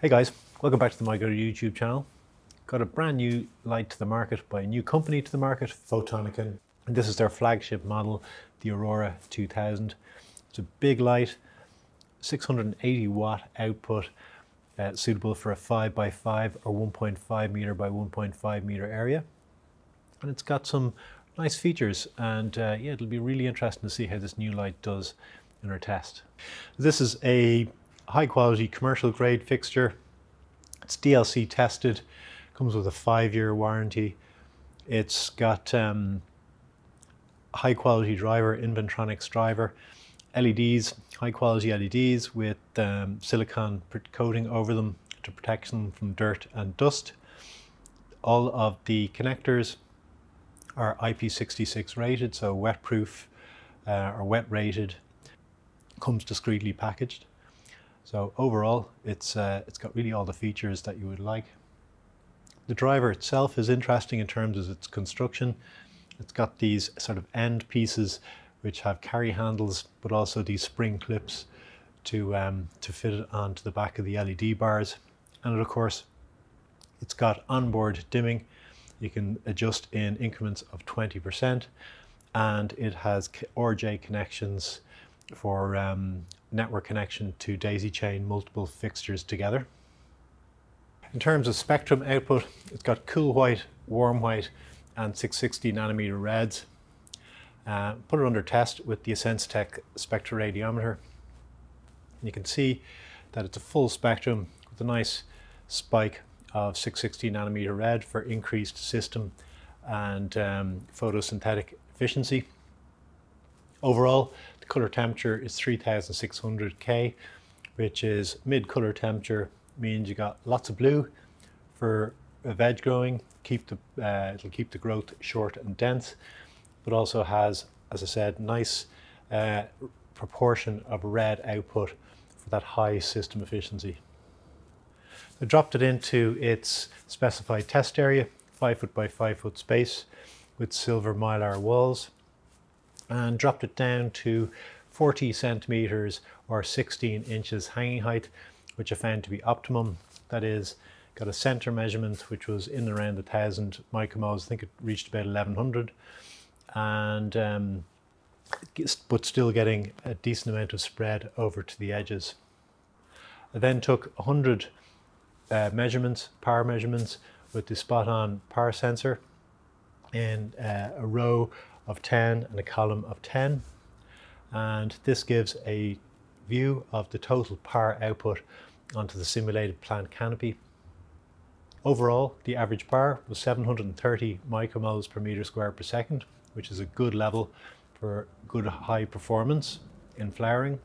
Hey guys, welcome back to the MIGRO YouTube channel. Got a brand new light to the market by a new company to the market, Photonican. And this is their flagship model, the Aurora 2000. It's a big light, 680 watt output, uh, suitable for a 5 by 5 or 1.5 meter by 1.5 meter area. And it's got some nice features and uh, yeah, it'll be really interesting to see how this new light does in our test. This is a high quality commercial grade fixture. It's DLC tested, comes with a five year warranty. It's got um, high quality driver, Inventronics driver, LEDs, high quality LEDs with um, silicone coating over them to protect them from dirt and dust. All of the connectors are IP66 rated, so wet proof uh, or wet rated, comes discreetly packaged. So overall, it's, uh, it's got really all the features that you would like. The driver itself is interesting in terms of its construction. It's got these sort of end pieces which have carry handles, but also these spring clips to, um, to fit it onto the back of the LED bars. And of course, it's got onboard dimming. You can adjust in increments of 20% and it has RJ connections for um, network connection to daisy chain multiple fixtures together. In terms of spectrum output, it's got cool white, warm white, and 660 nanometer reds. Uh, put it under test with the Sensitech spectroradiometer. And You can see that it's a full spectrum with a nice spike of 660 nanometer red for increased system and um, photosynthetic efficiency. Overall, color temperature is 3600 K, which is mid color temperature, means you got lots of blue for veg growing, keep the, uh, it'll keep the growth short and dense, but also has, as I said, nice uh, proportion of red output for that high system efficiency. I dropped it into its specified test area, five foot by five foot space with silver mylar walls and dropped it down to 40 centimeters or 16 inches hanging height, which I found to be optimum. That is, got a center measurement which was in around a thousand micromoles. I think it reached about 1100, and um, but still getting a decent amount of spread over to the edges. I then took 100 uh, measurements, power measurements, with the spot-on power sensor in uh, a row of 10 and a column of 10. And this gives a view of the total power output onto the simulated plant canopy. Overall, the average power was 730 micromoles per meter square per second, which is a good level for good high performance in flowering.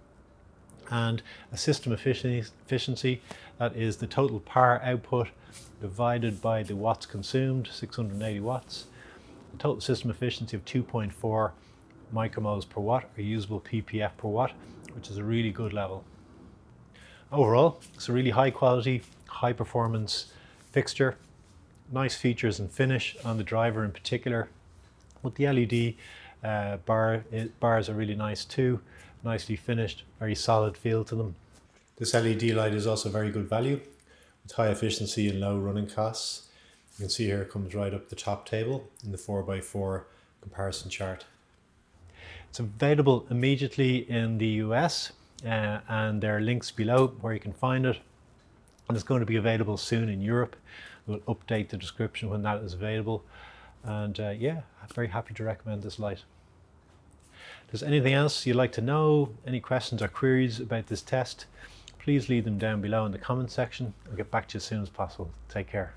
And a system efficiency, that is the total power output divided by the watts consumed, 680 watts, total system efficiency of 2.4 micromoles per watt or usable ppf per watt, which is a really good level. Overall, it's a really high quality, high performance fixture. Nice features and finish on the driver in particular. With the LED uh, bar, it, bars are really nice too. Nicely finished, very solid feel to them. This LED light is also very good value with high efficiency and low running costs. You can see here it comes right up the top table in the 4x4 comparison chart. It's available immediately in the US uh, and there are links below where you can find it. And it's going to be available soon in Europe. We'll update the description when that is available. And uh, yeah, I'm very happy to recommend this light. If there's anything else you'd like to know, any questions or queries about this test, please leave them down below in the comment section. I'll get back to you as soon as possible. Take care.